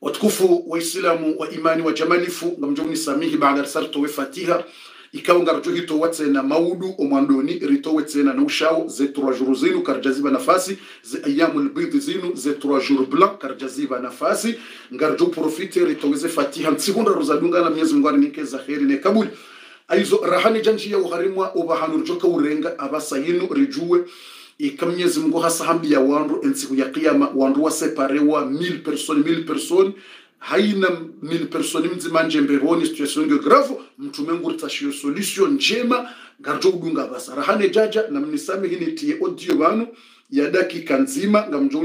watukufu waislamu wa imani wa jamalifu ngamjoni samihi baada risar towe fatiha ikawa ngarato hitowa tsena maudu omwandoni ritowe tsena na nushao ze trois jours zinu karjaziba nafasi ze ayamu lbidi zinu ze trois jours blanc karjaziba nafasi. Ngarjo profite ritoweze fatiha ntsihunda rozadunga na mwenyezi nike za kheri ne kabuli. Aizo rahani janji ya uharimwa obahanur joka urenga abasayinu rijuwe ika mwenyezi Mungu hasa hambi ya wandu ensiku ya kiyama wandu waseparewa mil personi mil personi haina mille personnes mzima njemberoni situation ndio grave. Mtume ngurtashiyo solution njema. Ngarjo udunga basa. Rahane jaja na mnisame hini tie audio banu. Ya dakika nzima ngamjo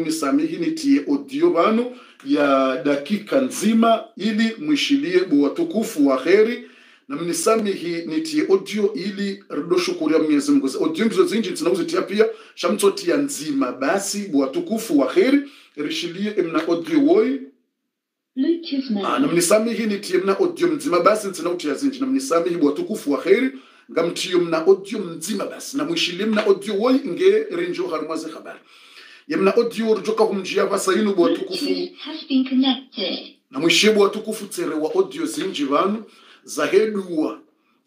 hini tie audio banu. Ya dakika nzima ili mwishilie buwatukufu wa kheri na mnisamihi nitie audio ili rido shukuri ya Mwenyezi Mungu. Audio ngizo zinji zinauzitia pia shamtsotia nzima. Basi bwatukufu wa kheri rishilie emna audio woi. Ah, na mnisamihi nitie mna audio mzima. Basi nsinautia zinji. Na mnisamihi bwatukufu wa kheri ngamtiyo mna audio mzima basi. Na mwishilie mna audio woi nge rinjo harumwaze habari. Yemna audio rujoka humjia vasainu bwatukufu na mwishibu watukufu tsere wa audio zinji vanu zaheduwa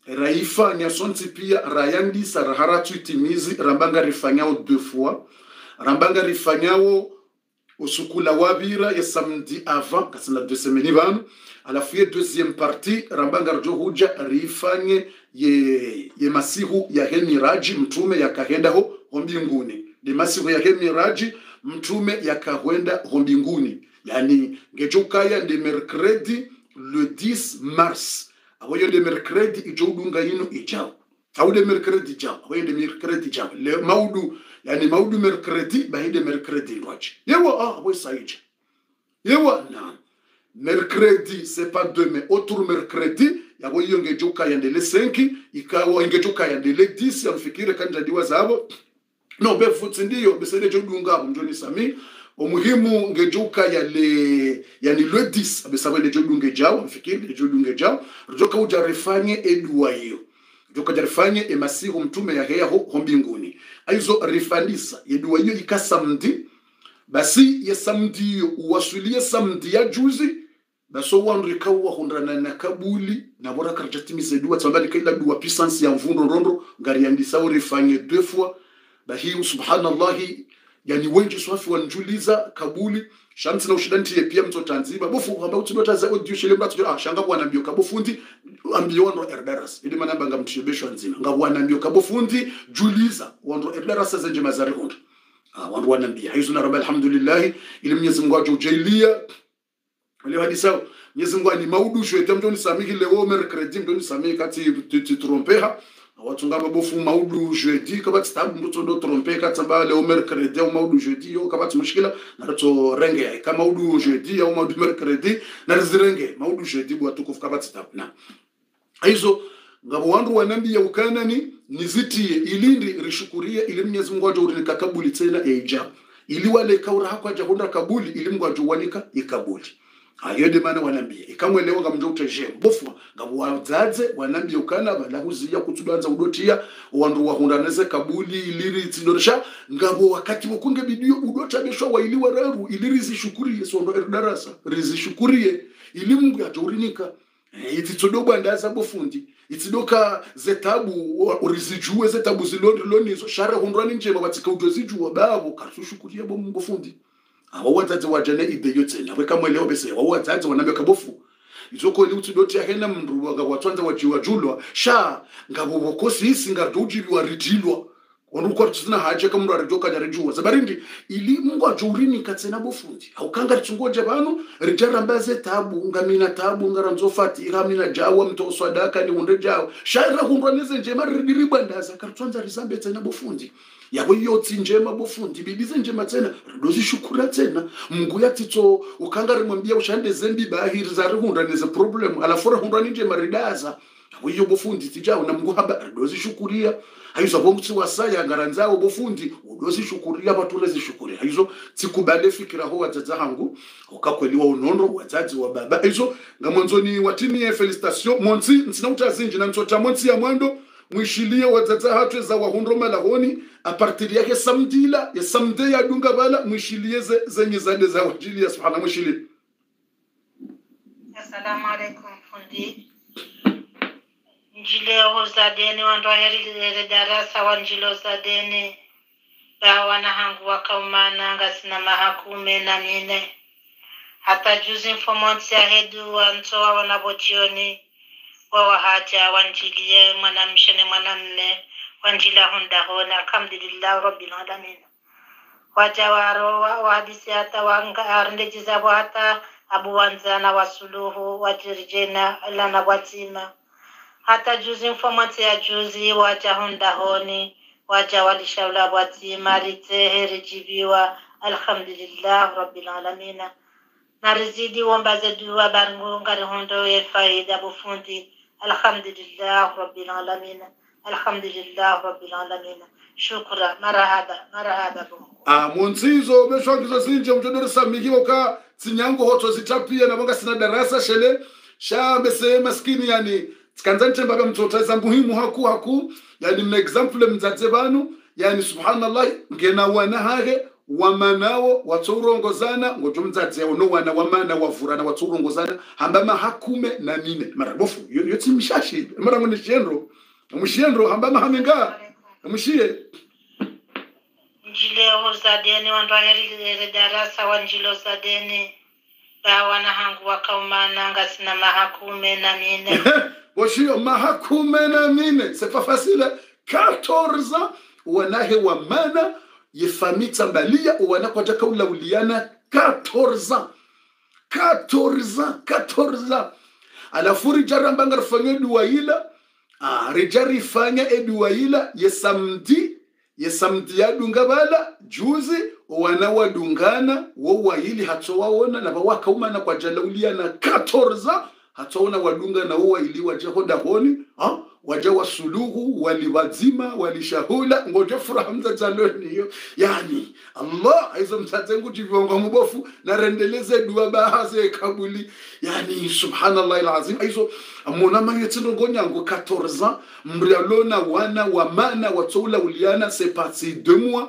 raifanya sonti pia rayandisa raharatu itimizi rambanga rifanyao deux fois rambanga rifanyao usukula wabira ya samedi avant kasina deux semaines vanu alafu ye deuxième partie rambanga rjo huja rifanye ye, ye masihu ya hemiraji mtume yakahendaho hombinguni. Ni masihu ya hemiraji mtume yakahwenda hombinguni. Yani ngejokaya ndi mercredi le 10 mars awoyo de mercredi ijo udunga yinu ijao. Au de mercredi ijao. Awoyo de mercredi ijao. Le maudu yani maudu mercredi bahide mercredi ndwaje yewa ah awoyo saija yewa na mercredi c'est pas demain autour mercredi yabo iyo ngejuka yandele 5 ikawa ngejuka yandele 10 yamfikire kanja diwa zabo. No be futsi ndiyo besele jodunga mjoni sami umuhimu ngejuka yale yani le 10 abesaba le jodunge jao mfikiri le jodunge jao. Rjoka ujarifanye edua hiyo. Joka jarifanye emasihu mtume ya heya ho, ho mbinguni. Aizo rifanisa edua hiyo ikasamdi basi ya samdi hiyo uwasulie samdi ya juzi baso wandu wa hundrana na kabuli na bora karjatimize dua tsambali kaila dua puissance ya mvundo rondo ngari yandisa urifanye deux fois. Bahi subhanallahi yani wenji swafi wanjuliza kabuli shamsi na ushidanti pia mto tanziba. Bofu hamba utibota za audio shele mbato ah shanga bwana mbio kabofundi ambio wando erderas ili mana banga mtibeshwa nzima. Ngabwana mbio kabofundi juliza wando za nje mazari hondo ah wando wanambia hizo na rabbil alhamdulillah ili mwenyezi Mungu ajojailia ile hadi sawa Mwenyezi Mungu ani maudu shwe tamtoni samiki leo mercredi mtoni samiki kati tutrompeha watu mabofu bofu maudu jeudi kaba tstabu mbuto ndo trompe katamba leo mercredi au maudu jeudi yo kaba tmushkila na to renge. Kama maudu jeudi au maudu mercredi na zirenge maudu jeudi bwa tukufu kaba tstabu na. Hizo ngabo wandu wanambi ya ukanani nizitie ilindi rishukurie ili Mwenyezi Mungu aje urilika kabuli tena ya ijab ili wale kaura hako aje kabuli ili Mungu aje ikabuli ayo de mana wanambia ikamwelewa ngamjo uteje bofu ngabu wadzadze wanambia ukana balahuziya kutsudanza udotia wandu wahundaneze kabuli iliri tsindorisha ngabo wakati wakunge bidio udota besho waili wararu iliri zishukurie sondo erdarasa rizishukurie. Ili Mungu ajorinika itsitsodobwa ndaza bofundi itsidoka zetabu urizijue zetabu zilondilonizo share hundwani njema batsika utozijuwa babo karsushukurie bo Mungu fundi abo wadzadze wajane ideyo tsena wekamwelewa bese wao wadzadze wanambe kabofu izoko ili utidoti ahena mndu wanga watwanza wajiwa julwa sha ngabo bokosi isi ngardojiwa ridilwa wanduko tsina haja kama mndu arijoka jarijuwa zabarindi ili mungu ajurini katsena Haukanga aukanga tsungoje bano rijarambaze tabu ngamina tabu ngaranzofati mina jawa mto swadaka ni hunde jawa. Shaira hundwa neze njema ridiribwa ndaza. Kartwanza rizambe tsena bofundi. Yabo yotsi njema bofundi bibize njema tsena ridozishukura tsena. Mungu yatitso ukanga rimambia ushande zembi bahiri zari hundwa neze problem. Alafura hundwa ni njema ridaza. Yabo iyo bofundi na mungu haba ridozishukuria haizo bonguti wasaya ngaranzao bofundi udozishukuria baturezishukuria haizo tsikubale fikira ho wadzadza hangu ukakweliwa unondo wadzadzi wa baba. Haizo ngamwanzoni watini felicitation monsi nsina azinji na nsota mwanzi ya mwando mwishilie wadzadza hatwe za wahundo malahoni apartiri yake samdila ya samde ya dunga bala mwishilie ze, zenye zade za wajili ya subhana mwishilie. Assalamu alaikum fundi. Njileo za deni wandu waherile darasa wa njilo za deni ba wanahangu wakaumana ngasina mahakume na mine. Hata juzi mfomonsi ahedu wantoa wanabotioni wawahaja wanjilie mwanamshene mwanamme wanjila hundahona alhamdulillah rabbil alamin. Waja waro wa- wahadisi hata wangarndejizabo hata abuwanzana wasuluhu wajirijena lana watima hata juzi mfomati ya juzi waja hundahoni waja walishaula watima ritehe rijibiwa alhamdulillah rabbil alamina narizidi wombaze duwa barngu ngari hundo ye faida bufundi. Alhamdulillah rabbil alamina alhamdulillah rabbil alamina shukra marahaba marahaba Ah, munzizo beshwangizo zinje mtodorisa mihiwo ka tsinyango hoto zitapia na bonga sina darasa shele shambe se maskini yani ba mtota za muhimu haku haku. Yani mexample example mzatse banu. Yani subhanallah ngena wana hage wamanawo watsourongozana ngojo mdzadzi yawo no wana wamana wavurana watsourongozana hamba mahakume na nine. Mara bofu yo yo timishashi mara ngone shendro mushendro hamba mahamenga mushiye njileo za deni wandu aherile darasa wa njilo za deni ba wanahangu wakaumana ngasina mahakume na mine Boshio mahakume na mine. C'est pas facile 14 ans wanahe wa mana yefamita mbalia wana kwa jaka ulauliana 14 ans 14 ans 14 ans alafu rijarambanga rifanya dua ila ah rijarifanya edua ila yesamdi ye yadunga bala juzi wana wadungana wo waili hatowawona na wakaumana kwa jalauliana 14 ans hataona wadunga na uwa waili waje hoda honi ha? waje wasuluhu waliwazima walishahula ngoje furaha mzazaloni hiyo. Yani allah aizo mtatsengu mbofu mubofu narendeleze dua bahaze kabuli. Yani subhanallah alazim. Aizo amona gonya ngonyango 14 ans mrialona wana wamana watola uliana c'est parti mois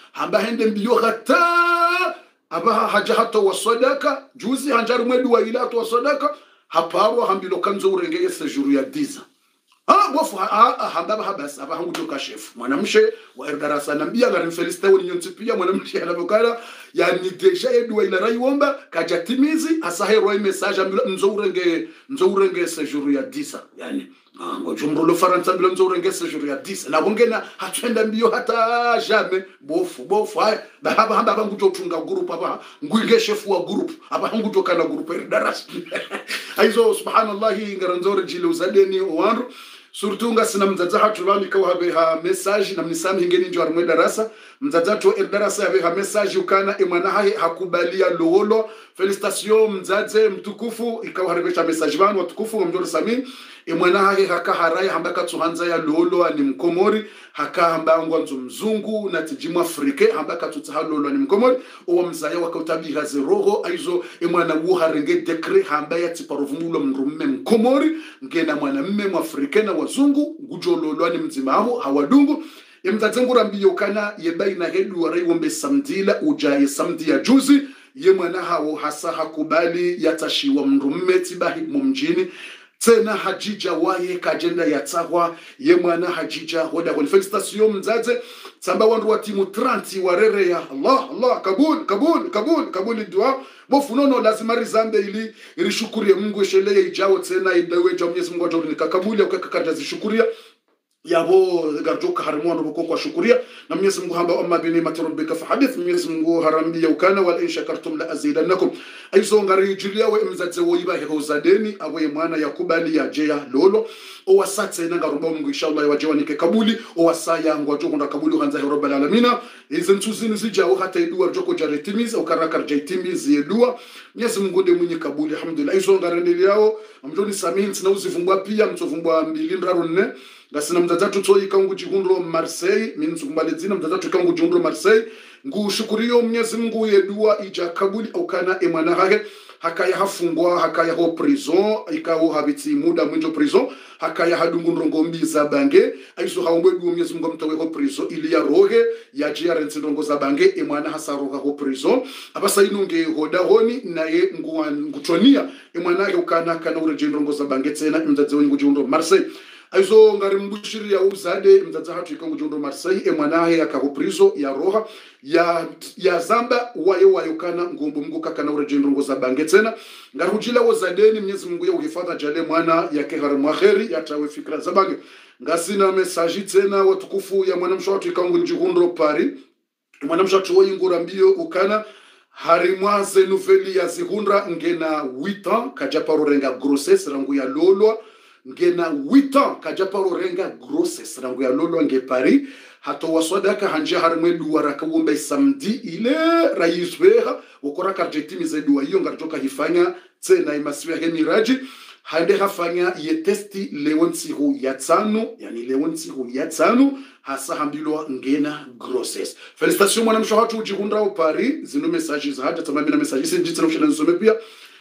amba hende mbio hata aba haja hata wasadaka juzi hanjari mwedu wa ila wa wasadaka haparo hambilo kanzo urengeye sejuru ya diza. Ha bofu ha- ha- hambaba habas aba hangu toka chef mwanamshe wa erdarasa nambia ngari mfeliste woni nyonti pia mwanamshe anabokala yani deja edu ila raiwomba womba kajatimizi asahe roi message mzo urenge mzo urenge sejuru ya diza. Yani ngojo mrulo faransa bilo nzo urenge sejuru ya disa na bongena hatwenda mbio hata jame bofu bofu haya bahaba hamba bangu totunga group aba nguinge chef wa group. Aba hangu toka na group erdarasa aizo subhanallah ngaranzore jile uzadeni owanru. Surtout nga sina mdzadza hatu vamika habe ha message na mnisami hingeni njo harimwe darasa mdzadza to er darasa yabe ha message ukana imwana hahe hakubalia loolo felicitation mdzadze mtukufu ikawa haribesha message vanu watukufu wa mjoro sami. Imwana hahe haka harai hambaka tsuhanza ya loolo ani mkomori. Haka hamba ngwanzo mzungu na tijimu afrike hambaka tutsaha loolo ani mkomori. Owa mzaya wakautabiha roho aizo imwana wu harenge dekre hamba ya tiparovumulo mrumme mkomori. Ngena mwanamme mwafrike na wazungu ngujololwani mzima aho hawadungu imdzadzengurambio kana yebaina hedu waraiwombe samdila ujaye samdi ya juzi. Ye mwana hawo hasa hakubali yatashiwa mrumme tibahi mumjini. Tena hajija waye kajenda yatsahwa ye mwana hajija hoda honi felicitation mdzadze tsamba wandu wa timu 30 warere ya allah allah kabul kabul kabul kabul dua bofunono lazima rizambe ili irishukurie. Mungu esheleye ijao tena idawe ja mwenyezi mungu ajauri nikakabuli akakakaja zishukuria yabo garjoka harimo no boko kwa shukuria. Na Mwenyezi Mungu hamba amma bi ni'mati rabbika fahadith Mwenyezi Mungu harambi ukana wal in shakartum la azidannakum. Aizo ngari julia we mzatse wo iba heko zadeni awe mwana yakubali ya jeya lolo. O wasatse na ngaruba Mungu inshallah wajewa nike kabuli. O wasaya ngo joko nda kabuli hanza ya rabbal alamina. Izo ntuzini zijawo hata idua joko jaretimiza ukaraka jaitimizi yedua Mwenyezi Mungu de mwenye kabuli alhamdulillah. Aizo ngari yao amjoni samin sina uzivumbwa pia mtovumbwa mbili ndaru nne ngasina mdzadzatu tso ikangu chikundo marseille minzukumbale dzina mdzadzatu ikangu chikundo marseille. Ngushukuriyo mnyezi mungu yedua ija kabuli aukana emwana hake. Hakaya hafungwa hakaya ho prison ikawo habitsi muda mwinjo prison. Hakaya hadungu ndongo za bange. Aizo haombwe du mnyezi mungu mtawe ho prison ili ya roge ya jia rensi ndongo za bange emwana hasaroga ho prison. Abasa inunge hoda honi naye ngutonia emwana ake ukana kana ureje ndongo za bange tsena mdzadze wengu chikundo marseille aizo ngari mbushiri ya uzade mdzadza hatu ikangu jondo marseille emwanahe akahoprizo ya roha ya ya zamba wayo wayokana ngombo mungu kakana ure jendrongo za bange tena ngari ujila wozadeni mnyezi mungu ya uhifadha jale mwana ya hari mwaheri yatawe fikra za bange. Ngasina mesaji tena watukufu ya mwanamsha watu ikangu njihundro pari. Mwanamsha watu woyingura mbio ukana harimwaze nuveli ya zihundra ngena 8 ans kajaparorenga grossesse rangu ya lolwa ngena 8 ans kaja paro renga grosses rangu ya lolo nge pari hato waswadaka hanje harimwe duwa rakawomba samedi ile raisweha ukora karjetimize duwa hiyo ngarjoka hifanya tsena imasiwa hemiraji. Hande hafanya ye testi lewonsihu ya tsano yani lewonsihu ya tsano hasa hambilwa ngena grosses felicitation mwana msho hatu ujihundra pari zino messages hata tamami na message sinji tsana ushana nzome pia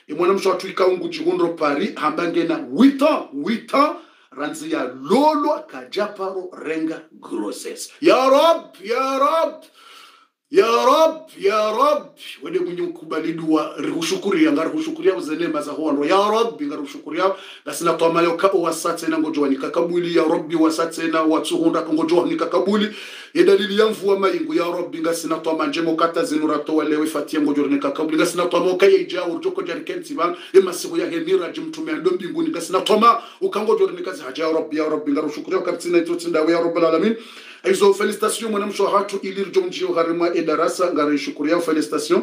imwana msho hatu ikaungu jihundro pari hamba ngena wita wita ranzi ya lolwa kajaparo renga grosses. Ya rab ya rab ya rab ya rab. Wede mwenye ukubali dua rikushukuria ngari kushukuria uzelema za hondo ya rab ngari kushukuria gasina twama yo ka wasatse na ngojwa ni kakabuli ya rabbi wasatse na watsuhunda ngojwa ni kakabuli ye dalili ya mvua maingu. Ya rabbi ngasina twama njemo kata zinura to walewe fatia ngojwa ni kakabuli ngasina twama kaya ija urjoko jari kenti ban ye masiku ya henira jimtume ndo mbinguni. Ngasina twama ukangojwa ni kazi haja ya rabbi ya rabbi ngari kushukuria kaptina ito tsinda ya rab alamin aizo felicitation mwanamsho hatu ilirjo njio harima edarasa shukuria felicitation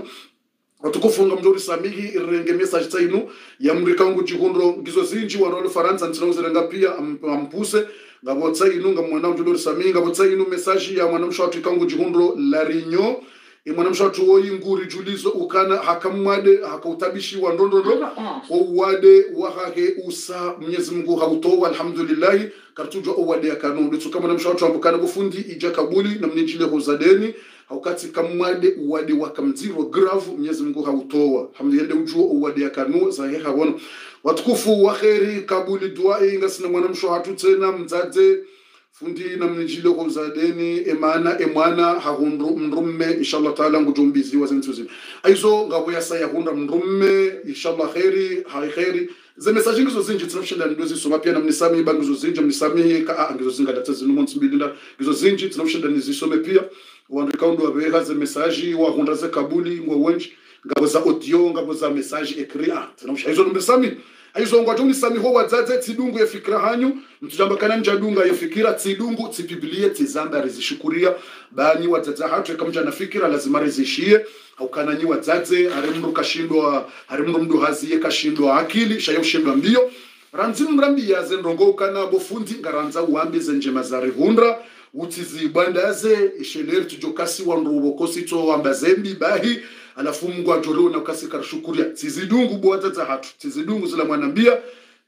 watukufunga mjori samihi irenge message tainu ya mrikangu jihundro ngizo zinji wanolo faransa ntinauzirenga pia am- ampuse. Ngabo tsainu nga mwana mjori samihi ngabo inu message ya mwanamsho hatu ikangu jihundro larinyo imwanamsho hatu woyi nguri julizo ukana hakamwade hakautabishi wa ndondondo owade wahahe usa mnyezi mungu hautowa alhamdulillahi. Kartujwa owade yakanu tsukama namsha watu ambukana bufundi ija kabuli na mnijile hozadeni haukati kamwade uwade wakamziro gravu mnyezi mungu hautowa alhamdulillah ujuo owade yakanu zahe hawono watukufu waheri kabuli duai ngasina mwanamsho hatu tena mzadze fundi na mnijile hozadeni emana emwana hahundu mrumme inshallah taala ngujumbizi wazentuzi aizo ngabo yasa yahunda mrumme inshallah kheri hai ze message ngizo zinje tinamshinda ndozi soma pia namnisami ba ngizo zinje mnisami ka ngizo zinga data zinu monsi bilinda ngizo zinji tinamshinda nizisome pia. Wandu kaundu wabeka ze message wa hunda ze kabuli ngwa wenji. Ngabo za audio ngabo za message ekri ah tinamshinda hizo mnisami aizo ngwa joni sami ho wadzadze tsidungu yefikira hanyu. Mtujamba kana njadunga ya fikira tsidungu tsipibilie tizamba rizishukuria. Bani wadzadza hatu kama nafikira lazima rizishie. Aukananyi wadzadze hari mndu kashindwa hari mndu mndu haziye kashindwa akili shayo ushindwa mbio. Ranzi mrambiyaze zendongo ukana bofundi ngaranza uhambize njema zari hundra utizibwandaze isheleri tujokasi wandu kosi to wamba zembi bahi alafu mungu ajoleo na ukasi karshukuria tizidungu bwadzadza hatu. Tizidungu zila mwanambia.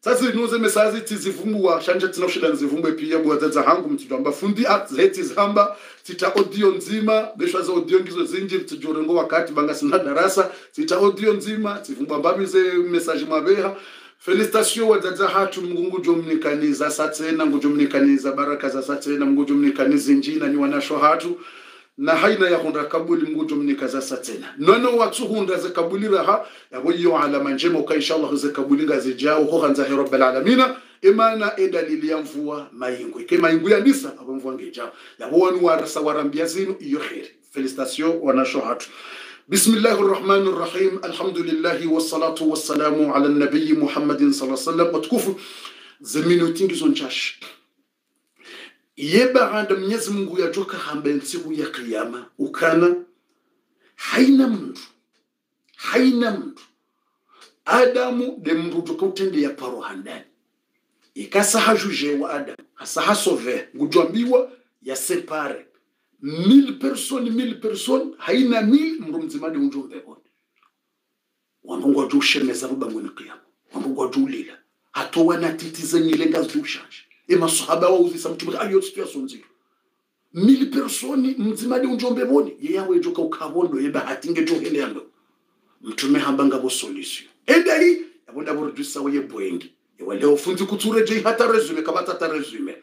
Sasa inuze mesazi tizivumbua shanje tinoshida nzivumbwe pia bwadzadza hangu mtijamba. Fundi atzeti zamba tita audio nzima. Beshwa za audio ngizo zinji. Tijorengo wakati banga sina darasa. Tita audio nzima. Tivumbwa mbabize mesaji mabeha. Felicitation wadzadza hatu. Mngu jomnikaniza. Satsena ngujomnikaniza baraka za satsena mngujomnikaniza njina. Ni wanasho hatu na haina ya hunda kabuli mgujo mnikaza satsena nono watu hunda za kabuli raha yabo yo alama njema uka inshallah za kabuli ngazi jao ho hanza he rabbil alamina imana e dalili ya mvua maingu ke maingu ya ndisa abo mvua ngeja yabo wanu warasa warambia zinu iyo khair felicitation wanasho hatu بسم الله الرحمن الرحيم الحمد لله والصلاة والسلام على النبي محمد صلى الله عليه وسلم وتكفوا زمينو تنجزون جاش ye baada mwenyezi mungu yajoka hamba nsiku ya kiyama. Ukana haina mndu. Haina mndu. Adamu de mndu ya paro handani. Ikasaha juje wa adamu. Asaha sove ngujwambiwa ya separe. Mil person mil person haina mil mndu mzima de unjumbe on wanungu waju ushemeza ruba mwene kiyama. Wanungu waju ulila hatowa na titiza emasahaba wauzisa mtume aliyo situation nzito mille personnes mzima de unjombe boni yeyawe joka ukabondo nge hatinge tohelendo mtume hamba ngabo solution endai yabonda ye waye bwengi wale ufunzi kutsure je hata resume kabata hata resume.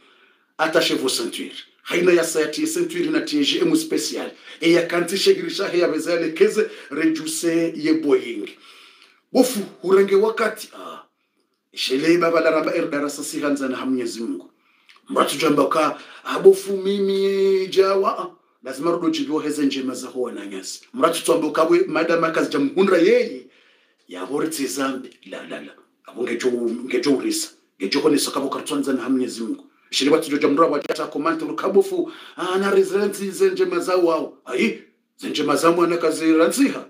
Attachez vos ceintures haina ya sayati ya ceinture na tieje emu special. E ya kanti shegirisha he ya bezale keze reduce ye boying bofu urenge wakati ah shele baba la raba er darasa si hanza na mwenyezi Mungu. Mratu jamba ka abofu mimi jawa. Ah, lazima rudo jibyo heze njema za ho na nyasi. Mratu twamba kabwe madama kazi jamhundra yeye yaboritse zambi la la la. Abo ngejo urisa. Ngejo kone kabo kartwanza na mwenyezi Mungu. Shele batu joja wa wajata komante rukabofu ana resilience zenje mazao wao. Ai zenje za mwana kazi ranziha.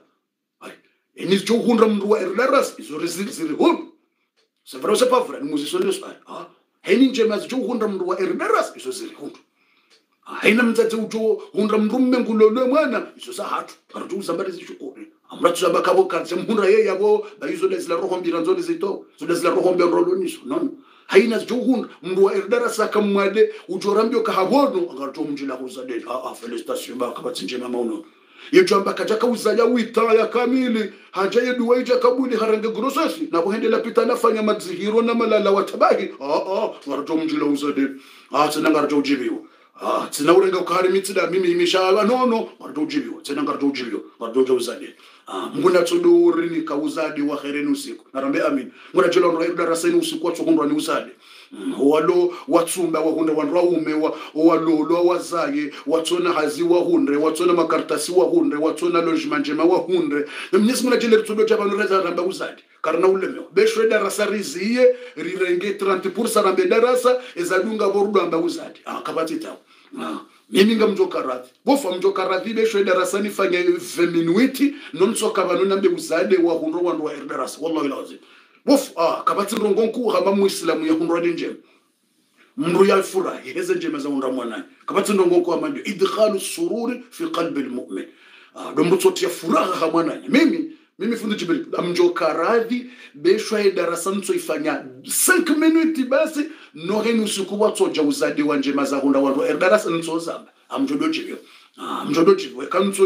Ai eni jo hundra mndu wa erlaras izo resilience ziri hulu vrai nous musiciens ne sont ah eni nje mazi jo hundra mndu wa erlaras izo ziri hulu haina mtsatsi ujo hundra mndu mmengulolwe mwana izo sa hatu. Karatu zambari zishukuri amra tuzamba kabo kanse mhundra ye yabo bayizo lezila roho mbira nzole zito zo lezila roho nono haina johun mndu wa erdara saka mwade ujorambio kahabono angato mjila kuzade ah ah felicitation ba kabatsi njema mauno yejamba uzaya wita ya kamili hanja yedu waija kabuli harange grosesi na kuhendela pita nafanya madzihiro na malala watabahi ah ah ngarto mjila uzade tsena ngarto ujibiwa. Tsena urenga ukari mitsida mimi imisha nono no ngarto ujibiwa. Tsena ngarto ujibiwa uzade. Ah, mnguna tsodori ni kauzadi wa khereni usiku. Narambe amin. Mnguna jelo ndo daraseni usiku wa kundwa ni uzadi. Mm, walo watsumba wahunde wandu waume wa walolo wazaye watsona hazi wahunde watsona makartasi wahunde watsona logement njema wahunde mnyesi muna jile tsodo cha vanhu reza ramba uzadi. Karna ulemewa beshwe darasa riziye rirenge 30% rambe darasa ezadunga vorudamba uzadi. Ah kabati tawo ah mimi ngamjoka radhi bofa mjoka radhi besho darasani fanye 20 minuti nomtsoka vanhu nambe uzade wa hunro wandu wa darasa. Wallahi lazim. Bof ah kabatsi rongo nkuu hama muislamu ya hunro ni mru ya yafurahi heze njema za unda mwanani kabatsi ndongo nkuu amandio idkhalu sururi fi qalbi almu'min. Ah dombo tsotia furaha hama mimi mimi fundi jibril amjoka radhi beshwa ya darasa ntso ifanya 5 minuti basi noheni usiku watsoja uzadi wa njema za hunda wandu wa darasa ntso zamba amjodo jibyo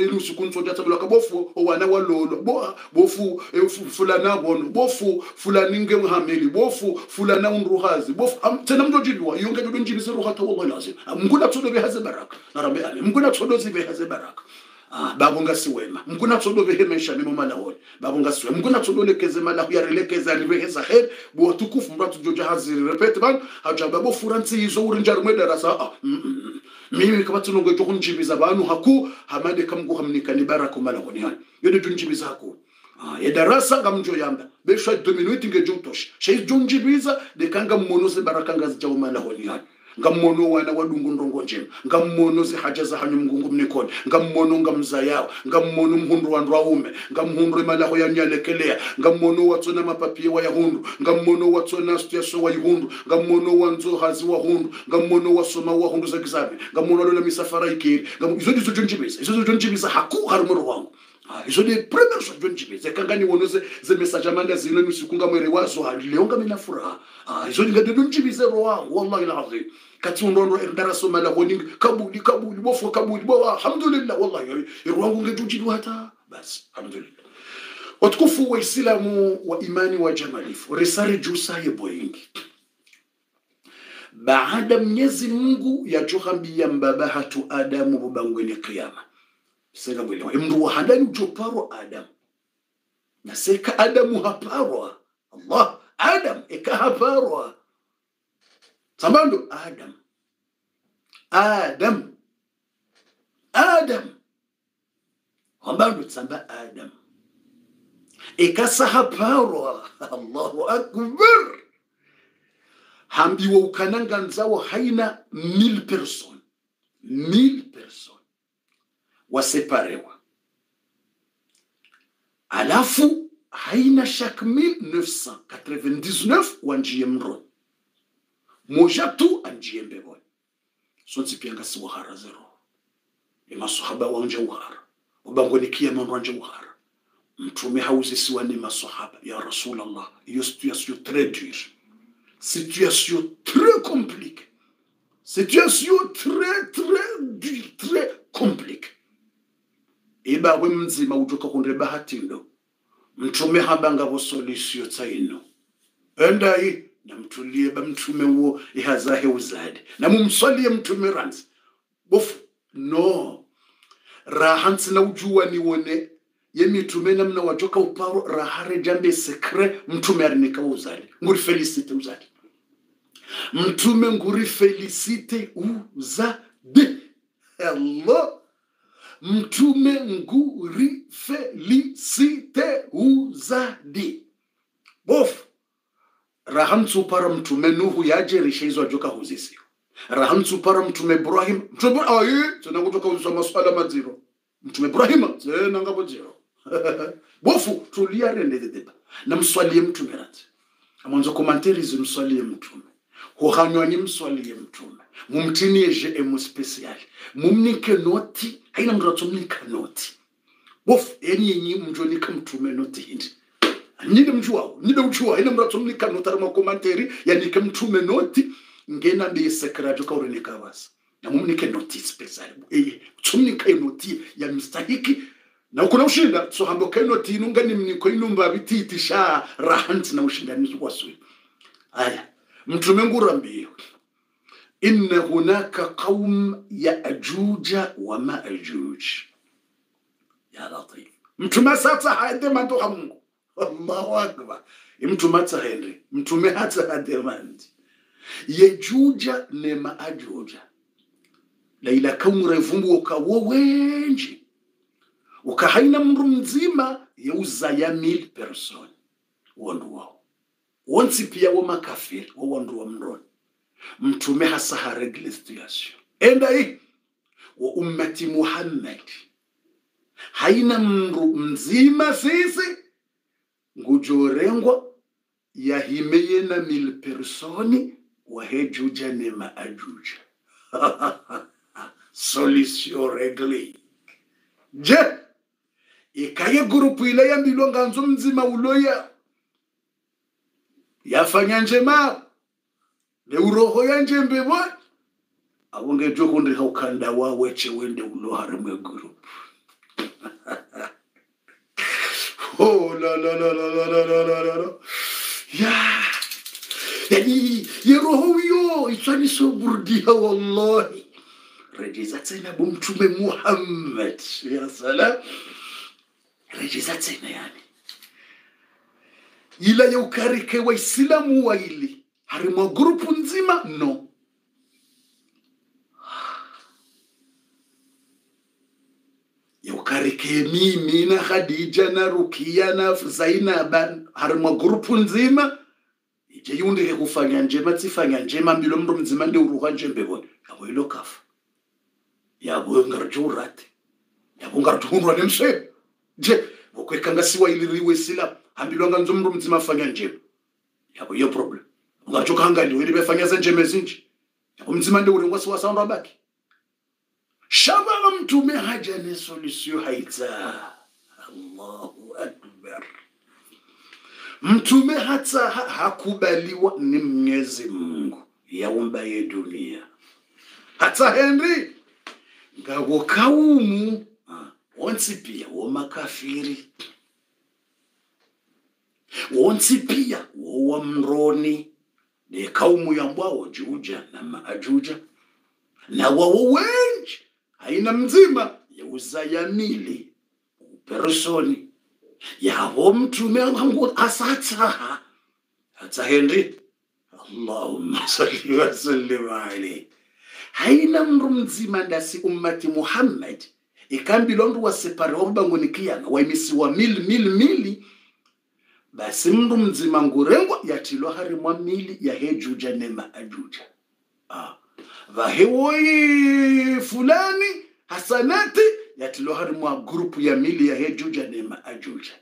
ili usiku nso jatabula kabofu owana walolo bo bofu eh, fulana bono. Bofu fulani ngemhameli bofu fulana unruhazi. Bofu tena mjojidwa yonke jodo njini ruhata wallahi lazim mkuna tsodo behaze baraka. Narambe ale mkuna tsodo zibehaze baraka. Ah, babo ngasiwema mkuna tsodo vehemesha mimo malahoni babo ngasiwema mkuna tsodo lekeze malahu yarelekeza ribeheza her. Bo tukufu mratu joja haziri repete ban haja bo furansi izo urinjar darasa ah mm, mm, mm. mimi kama tunongo to kunjibiza banu haku. Hamade kamgu hamnikani baraka mala koni hani yode tunjibiza haku. Ah ya darasa ngamjo yamba. Besha 2 minutes ngejo tosh shay junjibiza de kanga mmono mala honi ngazi ngammono wana wadungu ndongo njema ngammono zihaja za hanyu mgungu mnikoni ngammono ngamza yao ngammono mhundu wandu waume ngamhundu malaho ya nyalekelea. Ngammono watsona mapapie wa yahundu ngammono watsona stiaso wa yihundu. Ngammono wanzohazi wa hundu. Ngammono wasoma wa hundu za kizabe. Ngammono lola misafara ikiri. Izo ndizo jonjibisa izo jonjibisa haku harumuru wangu izo ni premier chose jonjibisa kangani wonoze ze message amanda zino misikunga mwere wazo halionga mina furaha ah izo wangu wallahi lazim. Kati undondo daraso mala honing kabuli kabuli bofo kabuli bo alhamdulillah wallahi irwangu wangu ngejujidwa hata bas alhamdulillah. Watukufu waislamu wa imani wa jamalifu risari ye boyingi baada mnyezi mungu yajohambia mbaba hatu adamu bubangweni qiyama seka bwelewa mndu wahandani ujoparwa adamu na seka adamu haparwa. Allah adam ekahaparwa sambando adam. Adam. Adam. Wambando tsamba adam. Ikasahaparwa allahu akbar. Hambiwa ukananga nzao haina mil person. Mil personnes waseparewa alafu haina chaque 1999 wanjie mroni moja tu anjie mbeboni sonsi pianga si wahara zero. Emasahaba wanje wahara. Ubangonikia mano wanje wahara. Mtume hauzisiwa ni masahaba ya rasulallah iyo situation très dure. Situation très compliquée. Situation très très dure très compliquée ibawe mzima ujoka kunde bahatindo mtume habanga solution tsaino. Endai namtulie ba mtume wo ihazahe uzadi namumswalie mtume ranzi. Bofu no. Rahansi na ujua niwone yemitume namna wajoka uparo rahare jambe sekre mtume arinika uzadi nguri felicite uzadi mtume nguri felicite uzadi hello Mtume nguri felisite Uzadi. Bofu. Rahamtsupara mtume Nuhu yaje rishaizwa joka huzisi. Rahamtsupara mtume Ibrahim. Mtume ayi tena kutoka uzwa maswala maziro. Mtume Ibrahima tena ngapo ziro bofu tulia rende dedeba. Na mswalie mtume rat amwanzo komanteri zimswalie mtume. Huhanywanyi mswalie mtume. mumthinieje emuspesiyali mumnike nothi haina mntu atsomnika nothi. Bof yenye nyi mntu onika mtume nothi hindi nyine mchuwawo nyine mchuwawo haina mntu atsomnika nothi ari makomanteri yanike mtume nothi ngena ndiyisekerajo kaurenika vasa namumnike nothi ispesiyali tsomnika inothi yamistahiki nakona ushinda tsohambo kenoti inunga nimniko inumba vitiitisha rahansi na ushindaniswa swini aya mtume ngurambiwe inna hunaka qaum yajuja wa majuj. ya latif. Mtume sasa haende mandoka mungu. Allahu akbar. Imtume hata hende mtume hata hademandi yejuja ne maajuja laila kaumura ivumbu ukawo wenji. Ukahaina mndu mzima yeuza ya mil person. Wondu wao. Wonsi pia wo makafiri wo wandu wa mroni mtume hasa haregle situation enda hii. Wa ummati muhammad. Haina mndu mzima sisi. Ngujorengwa yahimeye na mil personi. Wahejuja ne maajuja solution regle je ikaye grupu ile ya mbilo nganzo mzima uloya. Yafanya njema leuroho ya njembe bwa abongejo kundi haukanda waweche wende ulo harimwe group oh la la la la la la la la la ya. Yani yeroho yo itsaniso burdiha wallahi. Rejeza tena bumtume muhammad ya salam rejeza tena yani. Ila ya ukarike waislamu waili harimwa grupu nzima? No. Ya ukarike mimi na khadija na rukia na zainaba harimwa grupu nzima? Ije yundike kufanya njema tsifanya njema mbilo mndu mzima ndi uruha yabo ilo kafa. Yabo ngarjo urate. Yabo ngarjo hundwa nemse je bokwekanga siwa iliriwe sila? Hambilwanga nzo mndu mzima afanya njema. Yabo iyo ungachokahanganiweni befanyasa njeme zinje umzima ndi ulengwa siwasamba baki. Shabaka mtume haja ne solution haitsa allahu akbar. Mtume hata hakubaliwa ni mnyezi mungu. Yaumbaye dunia. Hata hendi ngawokaumu ah, wonsi pia womakafiri wonsi pia wowamroni ni kaumu yambwao juja na maajuja na wawo wenji aina mzima ya uzayamili upersoni. Yavo mtume wangu asatsaha atsahendi allahumma salli wasallim alaihi haina mndu mzima ndasi ummati muhammad. Ikambilondu wasepare wakubangunikiyana waimisiwa mili mili mili basi mndu mzima ngurengwa yatilwa hari mwa mili yahejuja nema ajuja ah. vahewoyi fulani hasanati yatilwa harimwa grupu ya mili juja nema ajuja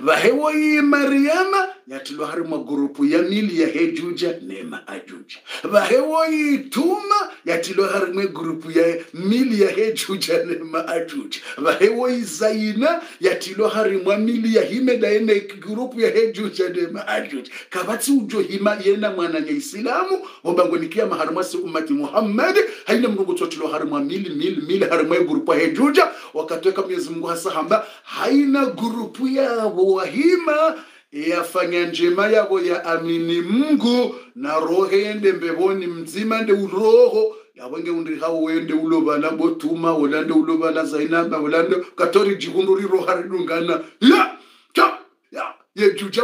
vahewoyi mariama yatilwa hari magurupu ya mili yahejuja nema ajuja vahewoyi tuma yatilwa hari magurupu ya mili yahejuja nema ajuja vahewoyi zaina hari mwa mili ya himeda ene grupu ya hejuja nema ajuja kavatsi ujo hima yena mwana ya isilamu ombangonikia maharumasi umati muhammadi haina mnungu tsotilwa harimwa mili mili mili harimwa gurupu ya hejuja wakatweka mwenyezi mungu hasahamba haina gurupu grupu yavo wahima yafanya njema yabo ya amini mngu na roho yende mbevoni mzima nde uroho yawenge undi hawo wende ulovana botuma wolande ulovana zainaba wolande katori jihunduri roha ridungana ya! Ya! Ya! Yejuja